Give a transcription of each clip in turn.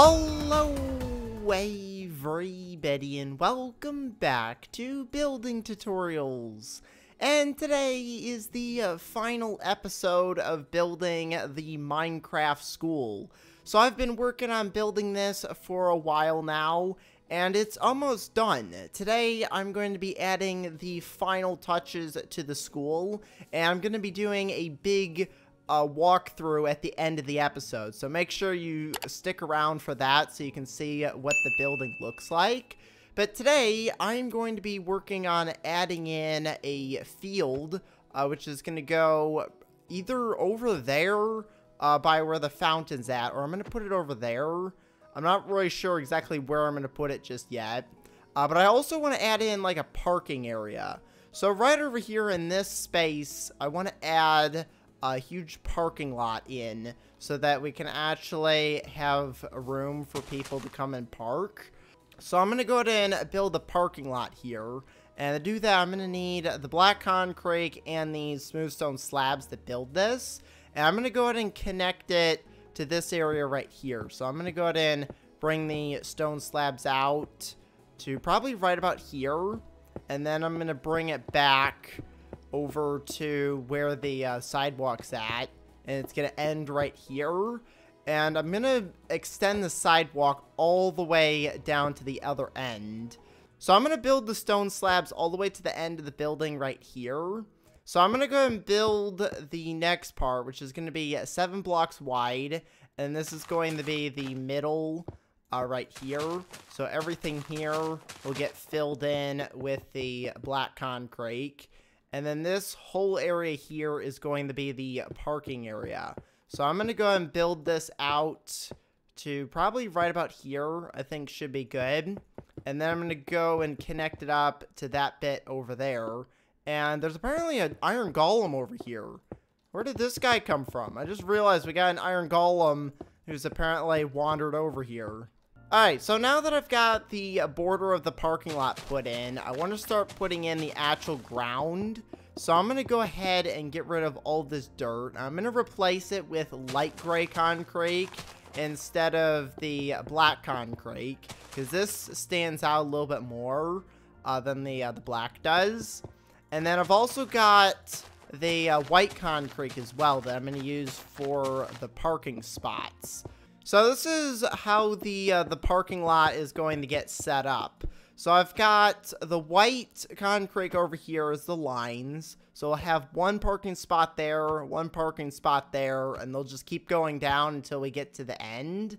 Hello everybody and welcome back to Building Tutorials. And today is the uh, final episode of building the Minecraft school. So I've been working on building this for a while now, and it's almost done. Today, I'm going to be adding the final touches to the school, and I'm going to be doing a big uh, walkthrough at the end of the episode. So make sure you stick around for that so you can see what the building looks like. But today, I'm going to be working on adding in a field, uh, which is going to go either over there uh, by where the fountain's at, or I'm going to put it over there. I'm not really sure exactly where I'm going to put it just yet. Uh, but I also want to add in like a parking area. So right over here in this space, I want to add a huge parking lot in so that we can actually have room for people to come and park. So I'm going to go ahead and build a parking lot here. And to do that, I'm going to need the black concrete and these smooth stone slabs to build this. And I'm going to go ahead and connect it to this area right here. So I'm going to go ahead and bring the stone slabs out to probably right about here. And then I'm going to bring it back over to where the uh, sidewalk's at. And it's going to end right here. And I'm going to extend the sidewalk all the way down to the other end. So I'm going to build the stone slabs all the way to the end of the building right here. So I'm going to go and build the next part, which is going to be seven blocks wide. And this is going to be the middle uh, right here. So everything here will get filled in with the black concrete. And then this whole area here is going to be the parking area. So I'm going to go and build this out to probably right about here, I think should be good. And then I'm going to go and connect it up to that bit over there. And there's apparently an iron golem over here. Where did this guy come from? I just realized we got an iron golem who's apparently wandered over here. Alright, so now that I've got the border of the parking lot put in, I want to start putting in the actual ground. So I'm going to go ahead and get rid of all this dirt. I'm going to replace it with light gray concrete instead of the black concrete. Because this stands out a little bit more uh, than the, uh, the black does. And then I've also got the uh, white concrete as well that I'm going to use for the parking spots. So this is how the uh, the parking lot is going to get set up. So I've got the white concrete over here as the lines. So I'll have one parking spot there, one parking spot there, and they'll just keep going down until we get to the end.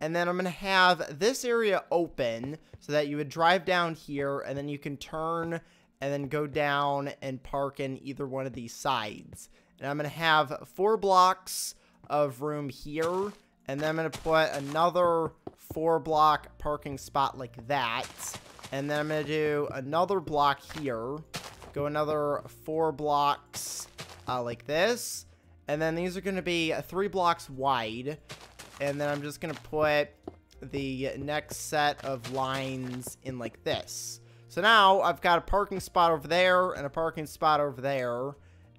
And then I'm going to have this area open so that you would drive down here and then you can turn and then go down and park in either one of these sides. And I'm going to have four blocks of room here, and then I'm going to put another four block parking spot like that. And then I'm going to do another block here, go another four blocks uh, like this. And then these are going to be three blocks wide. And then I'm just going to put the next set of lines in like this. So now I've got a parking spot over there and a parking spot over there.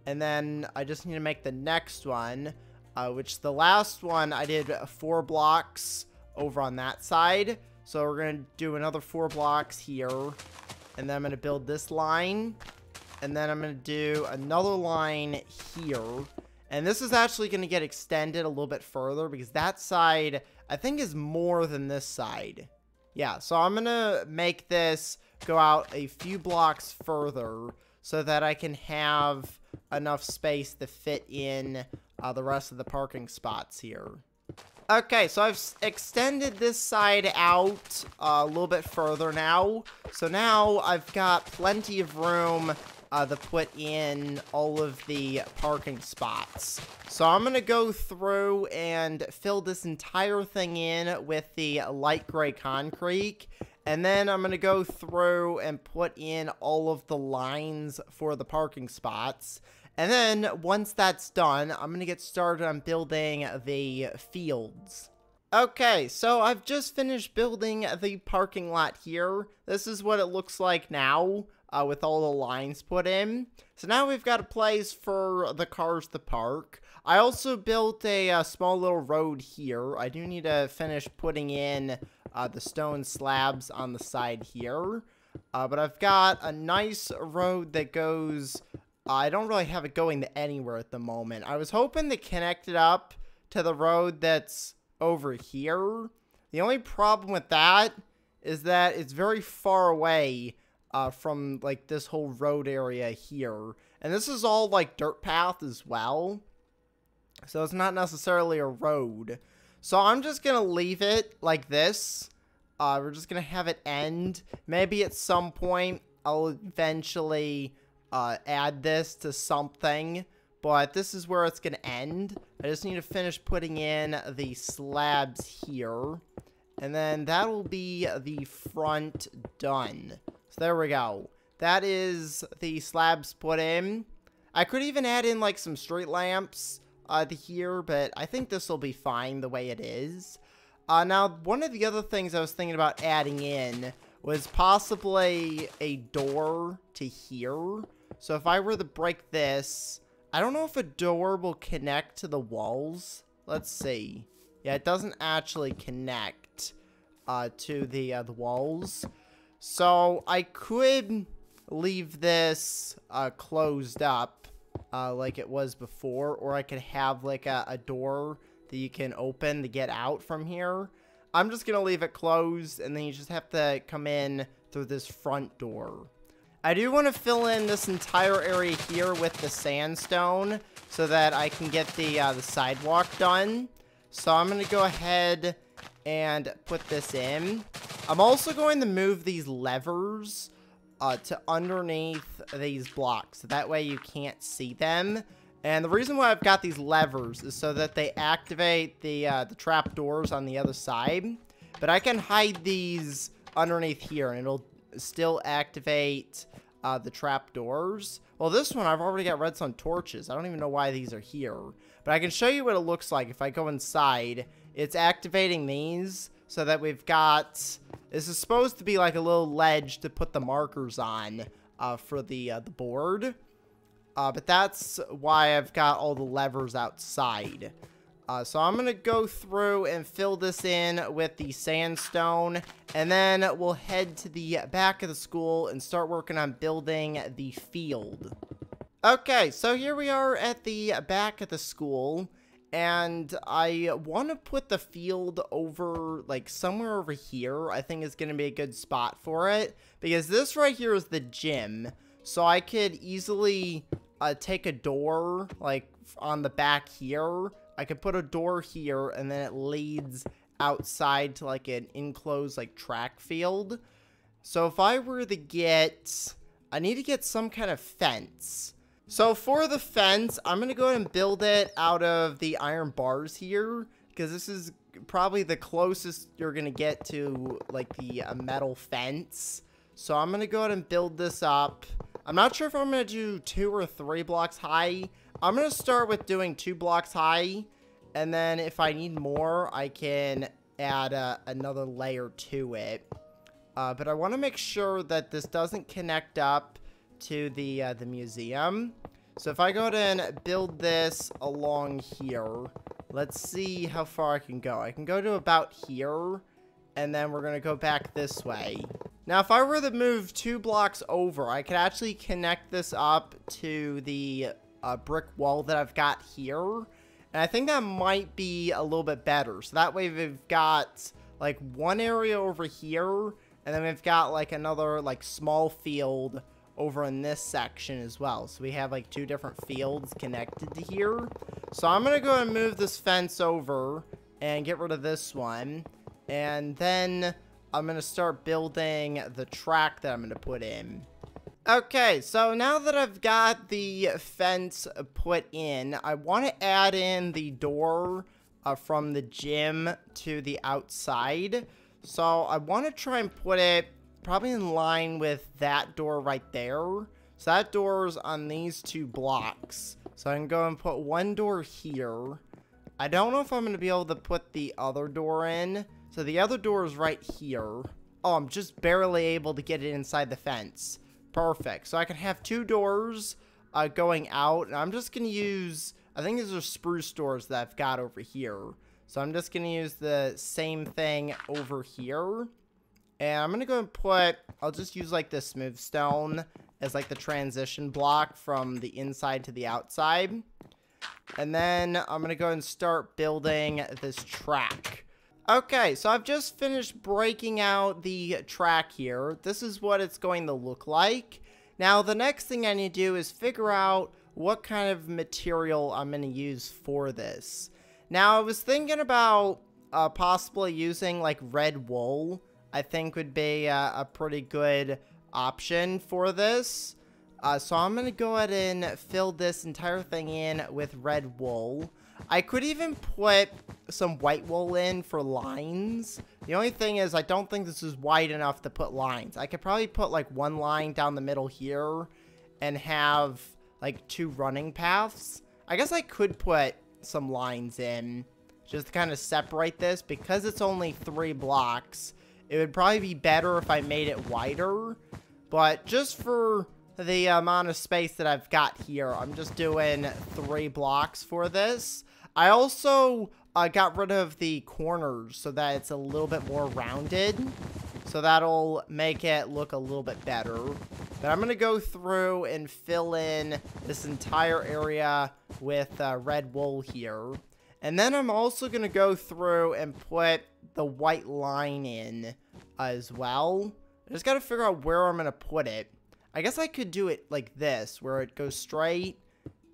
And then I just need to make the next one, uh, which the last one I did four blocks over on that side. So we're going to do another four blocks here. And then I'm going to build this line. And then I'm going to do another line here. And this is actually going to get extended a little bit further because that side, I think, is more than this side. Yeah, so I'm going to make this go out a few blocks further so that I can have enough space to fit in uh, the rest of the parking spots here. Okay, so I've extended this side out uh, a little bit further now. So now I've got plenty of room uh, to put in all of the parking spots. So I'm going to go through and fill this entire thing in with the light gray concrete. And then I'm going to go through and put in all of the lines for the parking spots. And then once that's done, I'm going to get started on building the fields. Okay, so I've just finished building the parking lot here. This is what it looks like now uh, with all the lines put in. So now we've got a place for the cars to park. I also built a, a, uh, small little road here. I do need to finish putting in uh, the stone slabs on the side here. Uh, but I've got a nice road that goes... I don't really have it going to anywhere at the moment. I was hoping to connect it up to the road that's over here. The only problem with that is that it's very far away uh, from like this whole road area here. And this is all like dirt path as well. So it's not necessarily a road. So I'm just going to leave it like this. Uh, we're just going to have it end. Maybe at some point I'll eventually uh, add this to something. But this is where it's going to end. I just need to finish putting in the slabs here. And then that'll be the front done. So there we go. That is the slabs put in. I could even add in like some street lamps uh, here, but I think this will be fine the way it is. Uh, now, one of the other things I was thinking about adding in was possibly a door to here. So if I were to break this, I don't know if a door will connect to the walls. Let's see. Yeah, it doesn't actually connect uh, to the, uh, the walls. So I could leave this uh, closed up uh, like it was before, or I could have like a, a door that you can open to get out from here. I'm just going to leave it closed, and then you just have to come in through this front door. I do want to fill in this entire area here with the sandstone so that I can get the, uh, the sidewalk done. So I'm going to go ahead and put this in. I'm also going to move these levers uh, to underneath these blocks. So that way you can't see them. And the reason why I've got these levers is so that they activate the, uh, the trap doors on the other side. But I can hide these underneath here and it'll still activate uh, the trap doors. Well, this one, I've already got redstone torches. I don't even know why these are here. But I can show you what it looks like if I go inside. It's activating these so that we've got... This is supposed to be like a little ledge to put the markers on uh, for the, uh, the board. Uh, but that's why I've got all the levers outside. Uh, so I'm going to go through and fill this in with the sandstone. And then we'll head to the back of the school and start working on building the field. Okay, so here we are at the back of the school. And I want to put the field over, like, somewhere over here. I think is going to be a good spot for it. Because this right here is the gym. So I could easily uh, take a door, like, on the back here. I could put a door here, and then it leads outside to, like, an enclosed, like, track field. So if I were to get... I need to get some kind of fence. So for the fence, I'm going to go ahead and build it out of the iron bars here. Because this is probably the closest you're going to get to, like, the uh, metal fence. So I'm going to go ahead and build this up. I'm not sure if I'm going to do two or three blocks high. I'm going to start with doing two blocks high. And then if I need more, I can add uh, another layer to it. Uh, but I want to make sure that this doesn't connect up to the, uh, the museum. So if I go ahead and build this along here, let's see how far I can go. I can go to about here, and then we're going to go back this way. Now, if I were to move two blocks over, I could actually connect this up to the uh, brick wall that I've got here. And I think that might be a little bit better. So that way we've got like one area over here, and then we've got like another like small field over in this section as well. So we have like two different fields connected to here. So I'm going to go and move this fence over and get rid of this one. And then I'm going to start building the track that I'm going to put in. Okay, so now that I've got the fence put in, I want to add in the door uh, from the gym to the outside. So I want to try and put it probably in line with that door right there. So that door's on these two blocks. So I can go and put one door here. I don't know if I'm going to be able to put the other door in. So the other door is right here. Oh, I'm just barely able to get it inside the fence. Perfect. So I can have two doors uh, going out. And I'm just going to use I think these are spruce doors that I've got over here. So I'm just going to use the same thing over here. And I'm going to go and put, I'll just use like the smooth stone as like the transition block from the inside to the outside. And then I'm going to go and start building this track. Okay, so I've just finished breaking out the track here. This is what it's going to look like. Now, the next thing I need to do is figure out what kind of material I'm going to use for this. Now, I was thinking about uh, possibly using like red wool. I think would be uh, a pretty good option for this. Uh, so I'm going to go ahead and fill this entire thing in with red wool. I could even put some white wool in for lines. The only thing is I don't think this is wide enough to put lines. I could probably put like one line down the middle here and have like two running paths. I guess I could put some lines in just to kind of separate this because it's only three blocks. It would probably be better if I made it wider, but just for the amount of space that I've got here, I'm just doing three blocks for this. I also uh, got rid of the corners so that it's a little bit more rounded. So that'll make it look a little bit better. But I'm going to go through and fill in this entire area with uh, red wool here. And then I'm also going to go through and put the white line in as well. I just got to figure out where I'm going to put it. I guess I could do it like this, where it goes straight,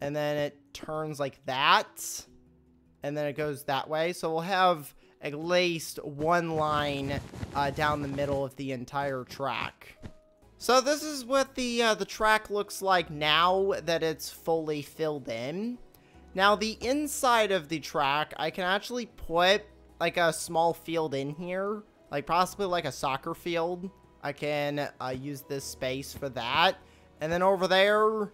and then it turns like that, and then it goes that way. So we'll have at least one line uh, down the middle of the entire track. So this is what the uh, the track looks like now that it's fully filled in. Now the inside of the track, I can actually put like a small field in here, like possibly like a soccer field. I can uh, use this space for that. And then over there,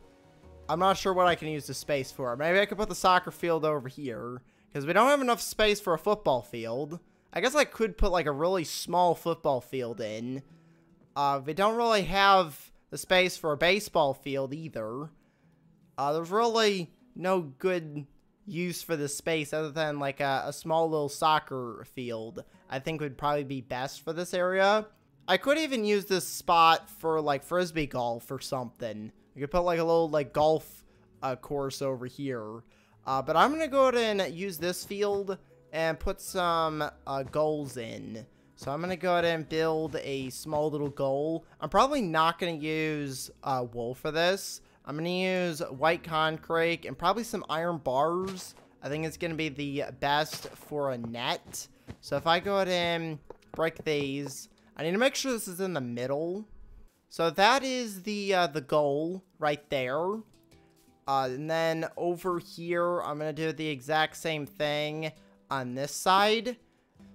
I'm not sure what I can use the space for. Maybe I could put the soccer field over here. Because we don't have enough space for a football field. I guess I could put like a really small football field in. Uh, we don't really have the space for a baseball field either. Uh, there's really no good use for the space other than like a, a small little soccer field. I think would probably be best for this area. I could even use this spot for like frisbee golf or something. You could put like a little like golf uh, course over here. Uh, but I'm going to go ahead and use this field and put some uh, goals in. So I'm going to go ahead and build a small little goal. I'm probably not going to use uh, wool for this. I'm going to use white concrete and probably some iron bars. I think it's going to be the best for a net. So if I go ahead and break these, I need to make sure this is in the middle. So that is the uh, the goal right there. Uh, and then over here, I'm going to do the exact same thing on this side.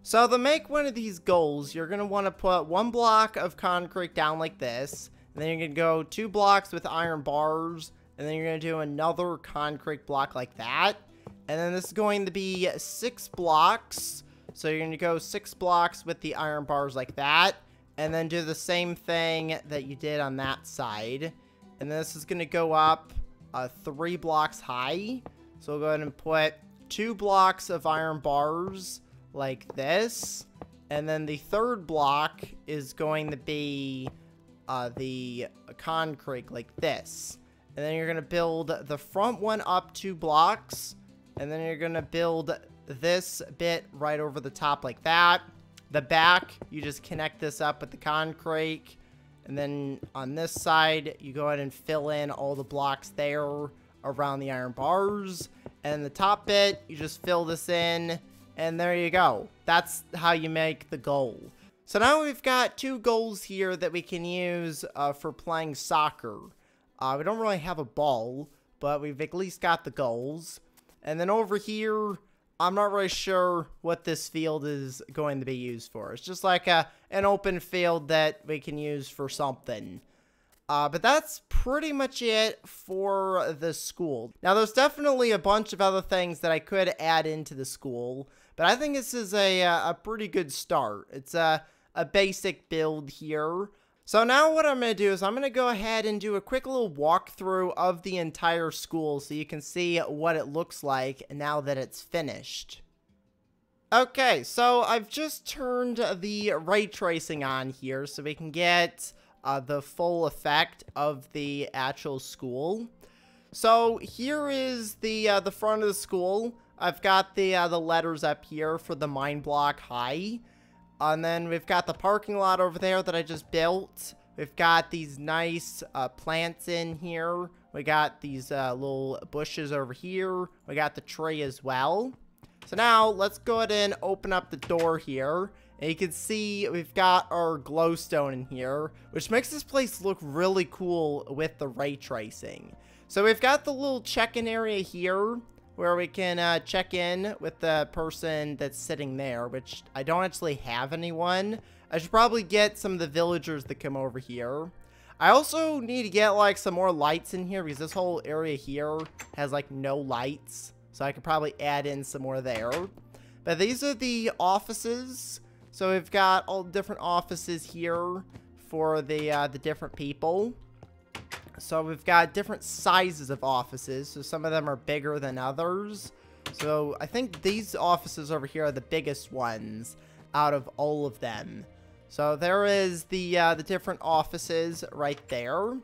So to make one of these goals, you're going to want to put one block of concrete down like this. And then you're going to go two blocks with iron bars. And then you're going to do another concrete block like that. And then this is going to be six blocks. So you're going to go six blocks with the iron bars like that. And then do the same thing that you did on that side. And this is going to go up uh, three blocks high. So we'll go ahead and put two blocks of iron bars like this. And then the third block is going to be uh, the concrete like this. And then you're going to build the front one up two blocks. And then you're going to build this bit right over the top like that. The back, you just connect this up with the concrete. And then on this side, you go ahead and fill in all the blocks there around the iron bars. And the top bit, you just fill this in. And there you go. That's how you make the goal. So now we've got two goals here that we can use uh, for playing soccer. Uh, we don't really have a ball, but we've at least got the goals. And then over here, I'm not really sure what this field is going to be used for. It's just like a an open field that we can use for something. Uh, but that's pretty much it for the school. Now, there's definitely a bunch of other things that I could add into the school, but I think this is a, a pretty good start. It's a, a basic build here. So now what I'm going to do is I'm going to go ahead and do a quick little walkthrough of the entire school so you can see what it looks like now that it's finished. Okay, so I've just turned the ray tracing on here so we can get uh, the full effect of the actual school. So here is the uh, the front of the school. I've got the uh, the letters up here for the mine block high. And then we've got the parking lot over there that I just built. We've got these nice uh, plants in here. We got these uh, little bushes over here. We got the tree as well. So now let's go ahead and open up the door here. And you can see we've got our glowstone in here, which makes this place look really cool with the ray tracing. So we've got the little check-in area here where we can uh, check in with the person that's sitting there, which I don't actually have anyone. I should probably get some of the villagers that come over here. I also need to get like some more lights in here because this whole area here has like no lights. So I could probably add in some more there. But these are the offices. So we've got all different offices here for the uh, the different people. So we've got different sizes of offices. So some of them are bigger than others. So I think these offices over here are the biggest ones out of all of them. So there is the uh, the different offices right there.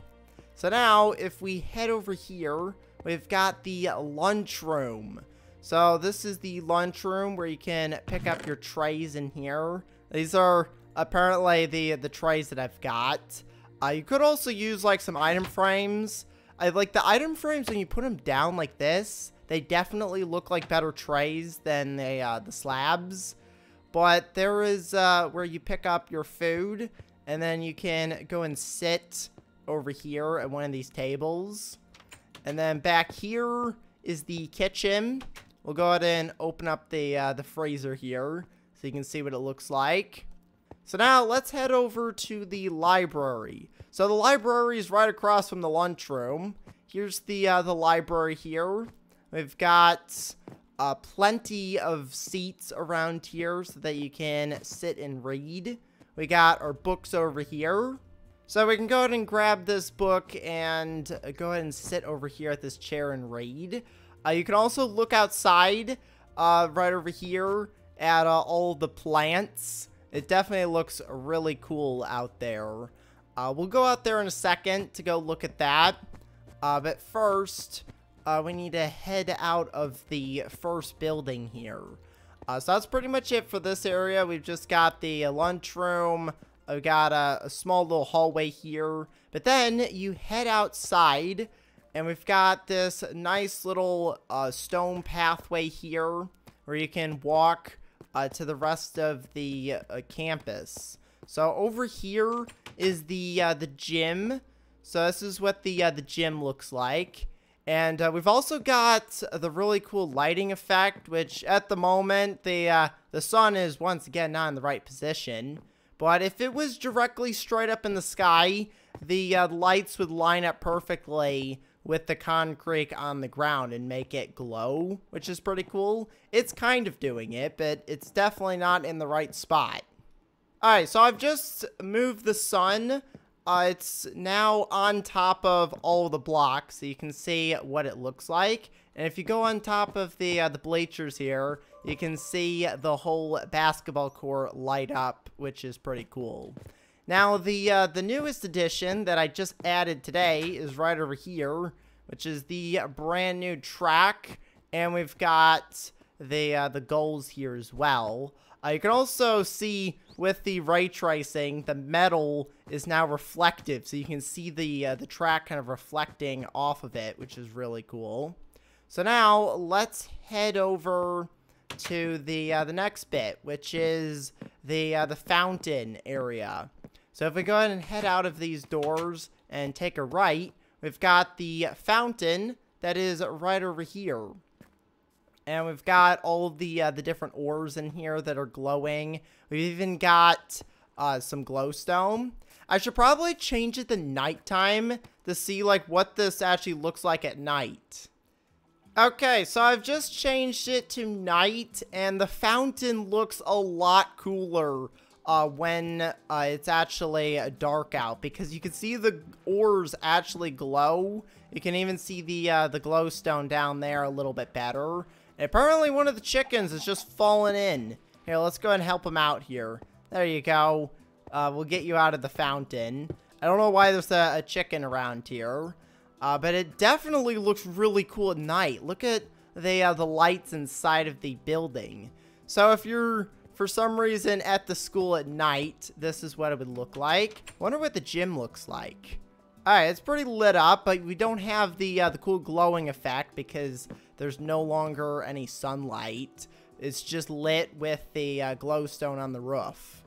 So now if we head over here, we've got the lunchroom. So this is the lunchroom where you can pick up your trays in here. These are apparently the the trays that I've got. Uh, you could also use like some item frames. I like the item frames when you put them down like this. They definitely look like better trays than the uh, the slabs. But there is uh, where you pick up your food, and then you can go and sit over here at one of these tables. And then back here is the kitchen. We'll go ahead and open up the uh, the freezer here so you can see what it looks like. So now let's head over to the library. So the library is right across from the lunchroom. Here's the uh, the library here. We've got uh, plenty of seats around here so that you can sit and read. We got our books over here. So we can go ahead and grab this book and uh, go ahead and sit over here at this chair and read. Uh, you can also look outside uh, right over here at uh, all the plants. It definitely looks really cool out there. Uh, we'll go out there in a second to go look at that. Uh, but first, uh, we need to head out of the first building here. Uh, so that's pretty much it for this area. We've just got the lunchroom. We've got a, a small little hallway here. But then you head outside, and we've got this nice little uh, stone pathway here where you can walk uh, to the rest of the uh, campus. So over here is the uh, the gym. So this is what the uh, the gym looks like. And uh, we've also got the really cool lighting effect, which at the moment the uh, the sun is once again not in the right position. But if it was directly straight up in the sky, the lights would line up perfectly with the concrete on the ground and make it glow, which is pretty cool. It's kind of doing it, but it's definitely not in the right spot. Alright, so I've just moved the sun. Uh, it's now on top of all the blocks, so you can see what it looks like. And if you go on top of the uh, the bleachers here, you can see the whole basketball court light up, which is pretty cool. Now, the uh, the newest addition that I just added today is right over here, which is the brand new track, and we've got the uh, the goals here as well. Uh, you can also see with the ray tracing, the metal is now reflective, so you can see the uh, the track kind of reflecting off of it, which is really cool. So now let's head over to the uh, the next bit, which is the uh, the fountain area. So if we go ahead and head out of these doors and take a right, we've got the fountain that is right over here. And we've got all the uh, the different ores in here that are glowing. We've even got uh, some glowstone. I should probably change it to nighttime to see like what this actually looks like at night. Okay, so I've just changed it to night, and the fountain looks a lot cooler uh, when uh, it's actually dark out because you can see the ores actually glow. You can even see the uh, the glowstone down there a little bit better. And apparently one of the chickens is just falling in. Here, let's go and help him out here. There you go. Uh, we'll get you out of the fountain. I don't know why there's a, a chicken around here. Uh, but it definitely looks really cool at night. Look at the, uh, the lights inside of the building. So if you're, for some reason, at the school at night, this is what it would look like. wonder what the gym looks like. Alright, it's pretty lit up, but we don't have the, uh, the cool glowing effect because there's no longer any sunlight. It's just lit with the uh, glowstone on the roof.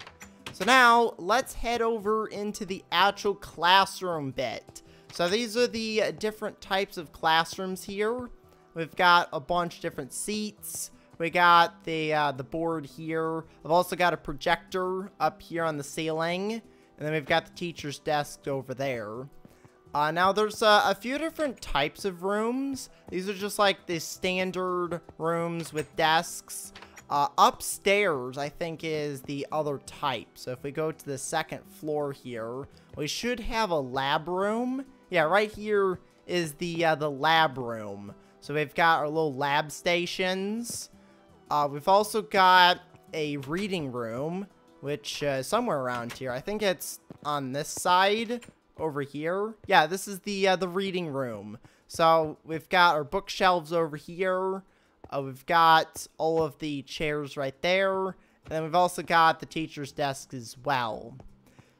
So now, let's head over into the actual classroom bit. So these are the different types of classrooms here. We've got a bunch of different seats. We got the uh, the board here. I've also got a projector up here on the ceiling. And then we've got the teacher's desk over there. Uh, now, there's uh, a few different types of rooms. These are just like the standard rooms with desks. Uh, upstairs, I think, is the other type. So if we go to the second floor here, we should have a lab room. Yeah, right here is the uh, the lab room. So we've got our little lab stations. Uh, we've also got a reading room, which uh, somewhere around here. I think it's on this side over here. Yeah, this is the uh, the reading room. So we've got our bookshelves over here. Uh, we've got all of the chairs right there. And then we've also got the teacher's desk as well.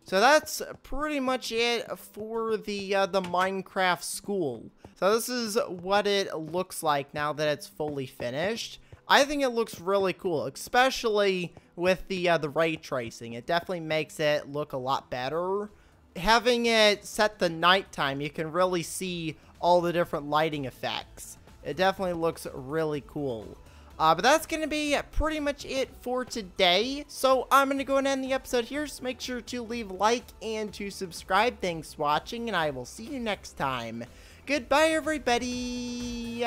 So that's pretty much it for the uh, the Minecraft school. So this is what it looks like now that it's fully finished. I think it looks really cool, especially with the uh, the ray tracing. It definitely makes it look a lot better. Having it set the nighttime, you can really see all the different lighting effects. It definitely looks really cool. Uh, but that's going to be pretty much it for today. So I'm going to go and end the episode here. So make sure to leave like and to subscribe. Thanks for watching, and I will see you next time. Goodbye, everybody.